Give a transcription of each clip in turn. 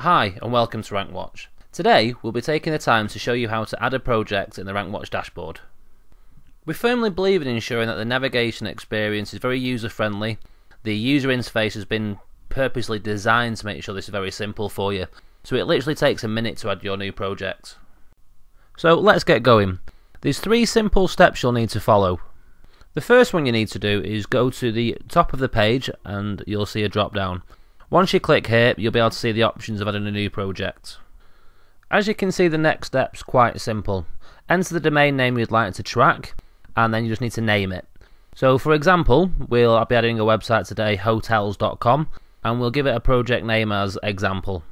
Hi and welcome to RankWatch. Today we'll be taking the time to show you how to add a project in the RankWatch dashboard. We firmly believe in ensuring that the navigation experience is very user friendly. The user interface has been purposely designed to make sure this is very simple for you, so it literally takes a minute to add your new project. So let's get going. There's three simple steps you'll need to follow. The first one you need to do is go to the top of the page and you'll see a drop down. Once you click here, you'll be able to see the options of adding a new project. As you can see, the next step's quite simple. Enter the domain name you'd like to track, and then you just need to name it. So, for example, we'll I'll be adding a website today, hotels.com, and we'll give it a project name as example.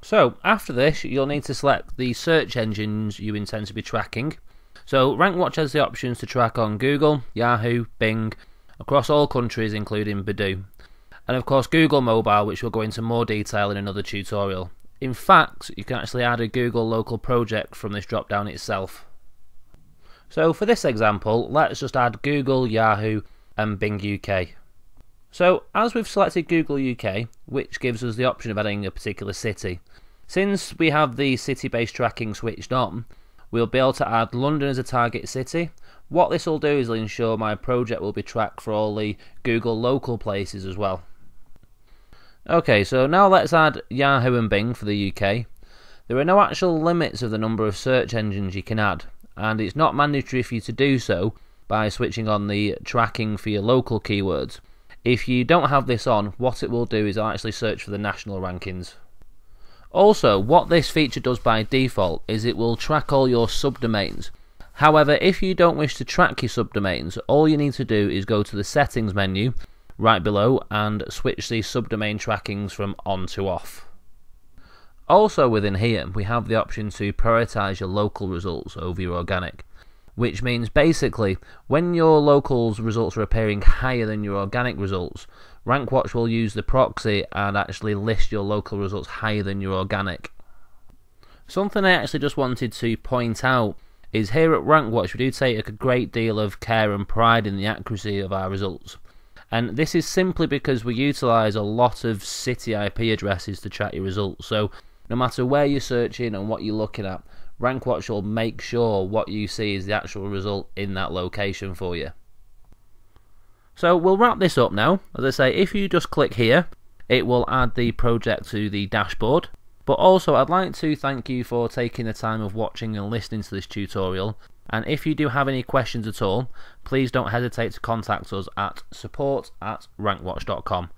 So, after this, you'll need to select the search engines you intend to be tracking. So, RankWatch has the options to track on Google, Yahoo, Bing, across all countries, including Baidu and of course Google Mobile, which we'll go into more detail in another tutorial. In fact, you can actually add a Google local project from this drop down itself. So for this example, let's just add Google, Yahoo and Bing UK. So as we've selected Google UK, which gives us the option of adding a particular city, since we have the city-based tracking switched on, we'll be able to add London as a target city. What this will do is ensure my project will be tracked for all the Google local places as well. Okay, so now let's add Yahoo and Bing for the UK. There are no actual limits of the number of search engines you can add, and it's not mandatory for you to do so by switching on the tracking for your local keywords. If you don't have this on, what it will do is actually search for the national rankings. Also, what this feature does by default is it will track all your subdomains. However, if you don't wish to track your subdomains, all you need to do is go to the settings menu right below and switch the subdomain trackings from on to off. Also within here we have the option to prioritize your local results over your organic which means basically when your locals results are appearing higher than your organic results RankWatch will use the proxy and actually list your local results higher than your organic. Something I actually just wanted to point out is here at RankWatch we do take a great deal of care and pride in the accuracy of our results. And this is simply because we utilize a lot of city IP addresses to track your results. So no matter where you're searching and what you're looking at, RankWatch will make sure what you see is the actual result in that location for you. So we'll wrap this up now. As I say, if you just click here, it will add the project to the dashboard. But also, I'd like to thank you for taking the time of watching and listening to this tutorial. And if you do have any questions at all, please don't hesitate to contact us at support at rankwatch.com.